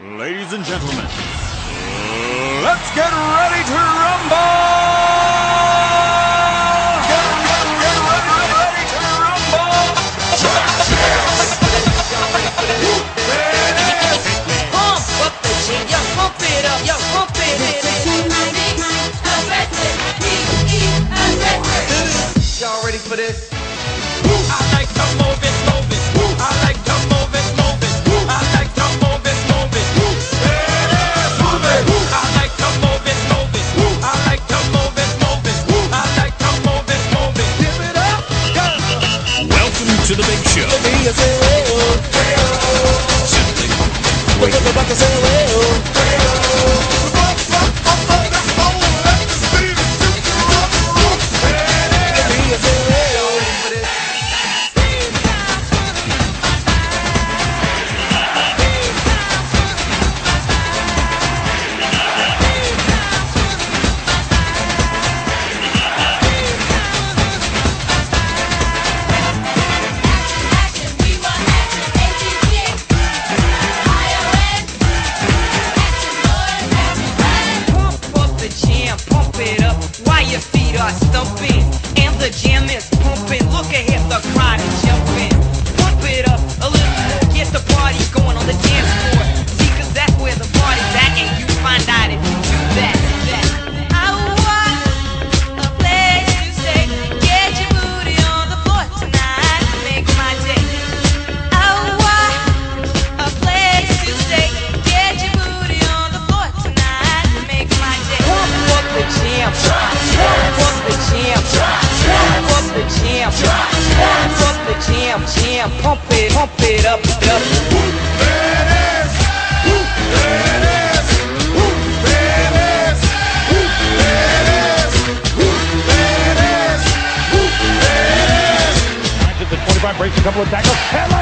Ladies and gentlemen, let's get ready to rumble! Get, ready, ready! Pump up the yo, pump it up, yo, pump it Y'all ready for this? I like to what's Damn, pump it, pump it up, up. Whoop whoop whoop whoop whoop to 25, breaks a couple of tackles.